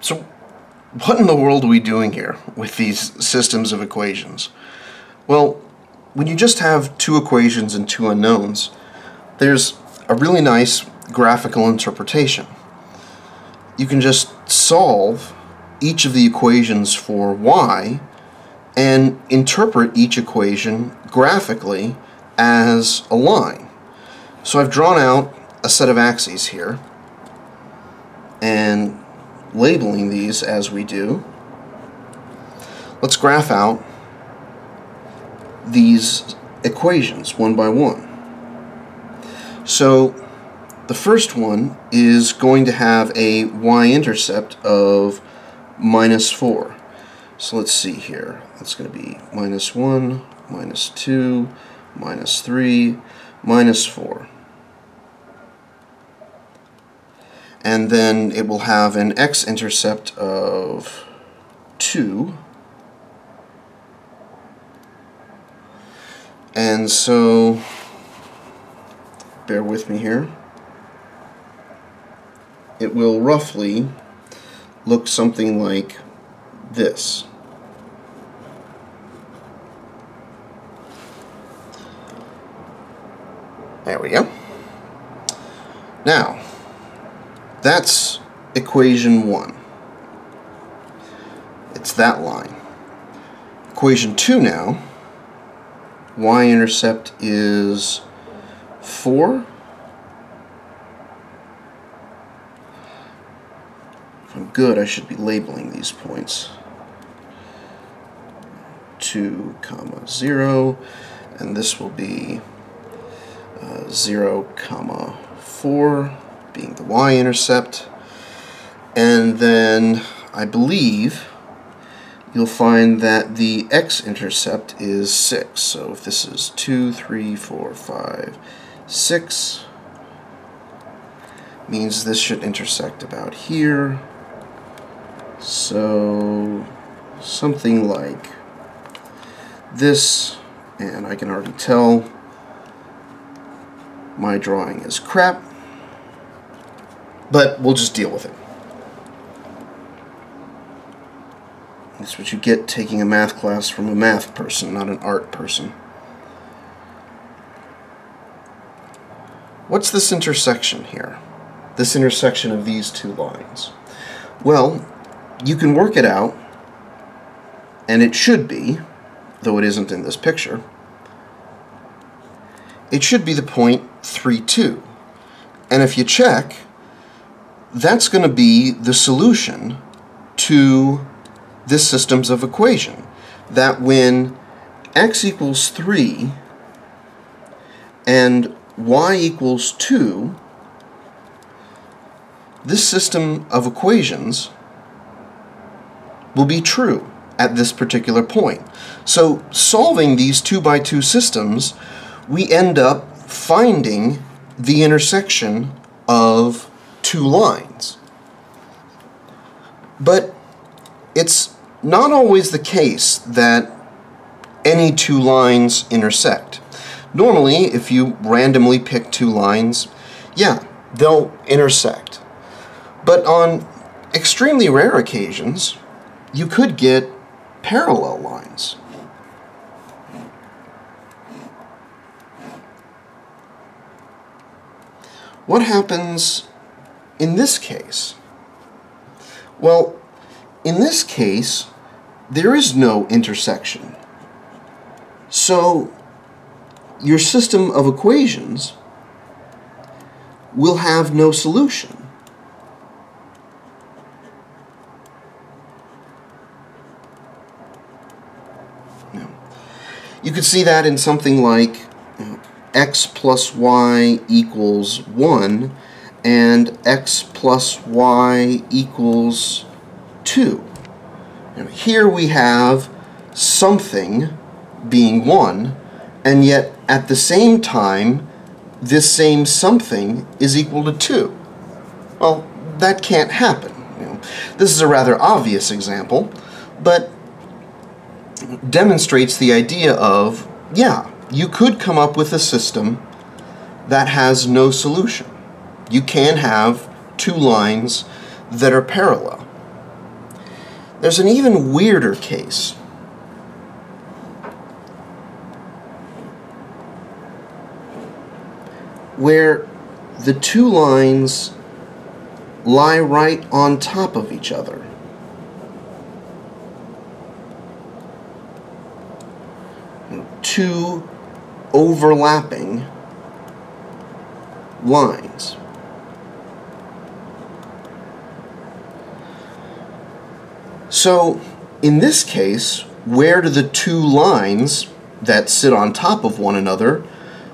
So, what in the world are we doing here with these systems of equations? Well, when you just have two equations and two unknowns, there's a really nice graphical interpretation. You can just solve each of the equations for y and interpret each equation graphically as a line. So I've drawn out a set of axes here and labeling these as we do. Let's graph out these equations one by one. So the first one is going to have a y-intercept of minus 4. So let's see here. That's going to be minus 1, minus 2, minus 3, minus 4. And then it will have an x-intercept of 2. And so, bear with me here, it will roughly look something like this. There we go. Now, that's equation 1. It's that line. Equation 2 now, y-intercept is 4. If I'm good, I should be labeling these points. 2 comma 0 and this will be uh, 0 comma 4 being the y-intercept. And then I believe you'll find that the x-intercept is 6 so if this is 2 3 4 5 6 means this should intersect about here. So something like this, and I can already tell my drawing is crap, but we'll just deal with it. That's what you get taking a math class from a math person, not an art person. What's this intersection here? This intersection of these two lines? Well, you can work it out, and it should be though it isn't in this picture, it should be the point 3, 2. And if you check, that's going to be the solution to this systems of equation. That when x equals 3 and y equals 2, this system of equations will be true at this particular point. So solving these 2 by 2 systems, we end up finding the intersection of two lines. But it's not always the case that any two lines intersect. Normally, if you randomly pick two lines, yeah, they'll intersect. But on extremely rare occasions, you could get parallel lines. What happens in this case? Well, in this case, there is no intersection. So, your system of equations will have no solution. You could see that in something like x plus y equals 1 and x plus y equals 2. Now here we have something being 1, and yet at the same time, this same something is equal to 2. Well, that can't happen. You know, this is a rather obvious example, but demonstrates the idea of, yeah, you could come up with a system that has no solution. You can have two lines that are parallel. There's an even weirder case. Where the two lines lie right on top of each other. Two overlapping lines. So, in this case, where do the two lines that sit on top of one another,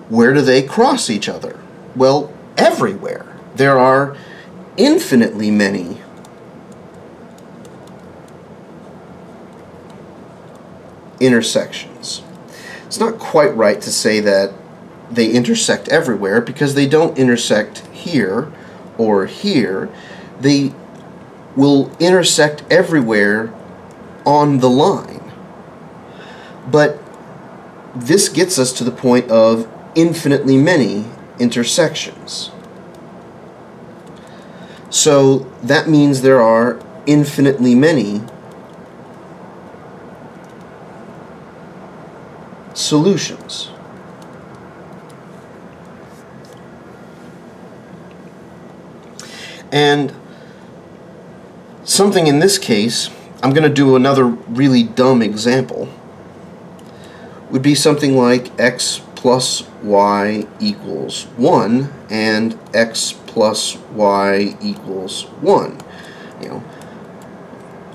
where do they cross each other? Well, everywhere. There are infinitely many intersections. It's not quite right to say that they intersect everywhere because they don't intersect here or here. They will intersect everywhere on the line. But this gets us to the point of infinitely many intersections. So that means there are infinitely many solutions. And something in this case, I'm going to do another really dumb example, would be something like x plus y equals 1 and x plus y equals 1. You know,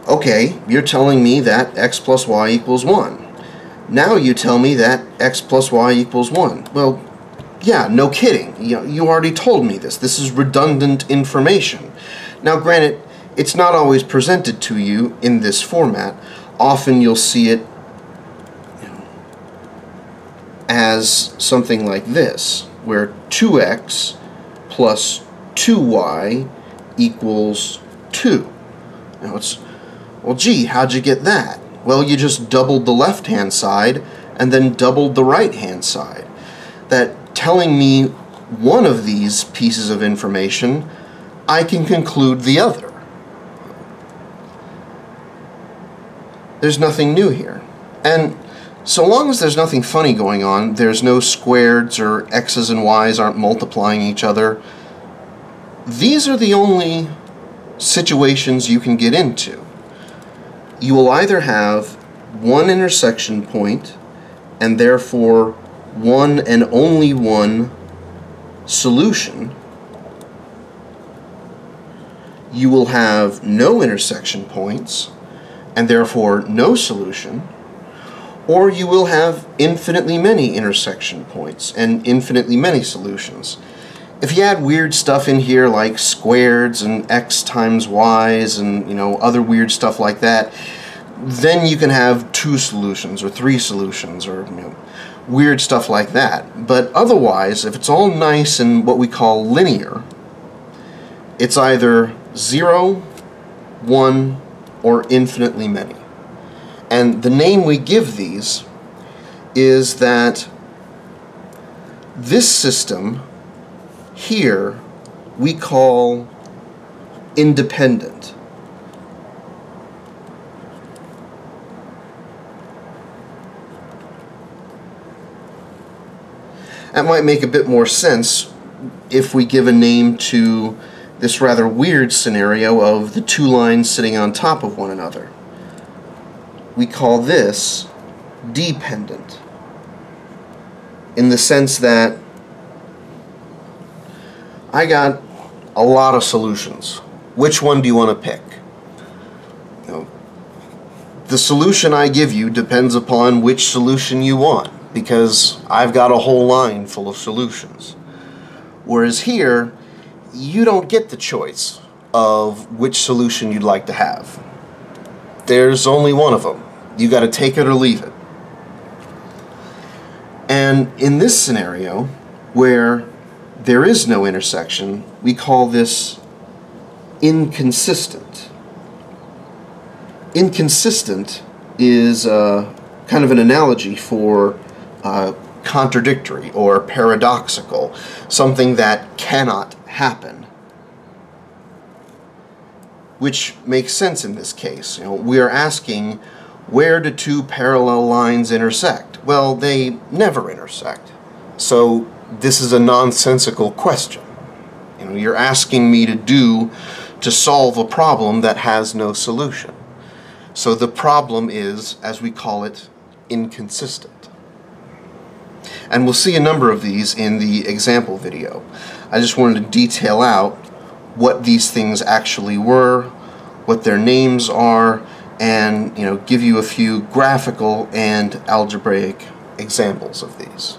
okay, you're telling me that x plus y equals 1. Now you tell me that x plus y equals 1. Well, yeah, no kidding. You, know, you already told me this. This is redundant information. Now, granted, it's not always presented to you in this format. Often you'll see it you know, as something like this, where 2x plus 2y equals 2. Now it's, well gee, how'd you get that? Well, you just doubled the left-hand side and then doubled the right-hand side. That telling me one of these pieces of information, I can conclude the other. There's nothing new here. And so long as there's nothing funny going on, there's no squareds or x's and y's aren't multiplying each other, these are the only situations you can get into. You will either have one intersection point and therefore one and only one solution. You will have no intersection points and therefore no solution. Or you will have infinitely many intersection points and infinitely many solutions. If you add weird stuff in here like squareds and x times y's and you know other weird stuff like that, then you can have two solutions or three solutions or you know, weird stuff like that. But otherwise, if it's all nice and what we call linear, it's either 0, 1, or infinitely many. And the name we give these is that this system here we call independent. That might make a bit more sense if we give a name to this rather weird scenario of the two lines sitting on top of one another. We call this dependent in the sense that I got a lot of solutions. Which one do you want to pick? You know, the solution I give you depends upon which solution you want because I've got a whole line full of solutions. Whereas here, you don't get the choice of which solution you'd like to have. There's only one of them. You got to take it or leave it. And in this scenario, where there is no intersection, we call this inconsistent. Inconsistent is uh, kind of an analogy for uh, contradictory or paradoxical, something that cannot happen. which makes sense in this case. You know, we are asking, where do two parallel lines intersect? Well, they never intersect. So this is a nonsensical question. You know, you're asking me to do to solve a problem that has no solution. So the problem is, as we call it, inconsistent. And we'll see a number of these in the example video. I just wanted to detail out what these things actually were, what their names are, and you know, give you a few graphical and algebraic examples of these.